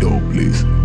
Please.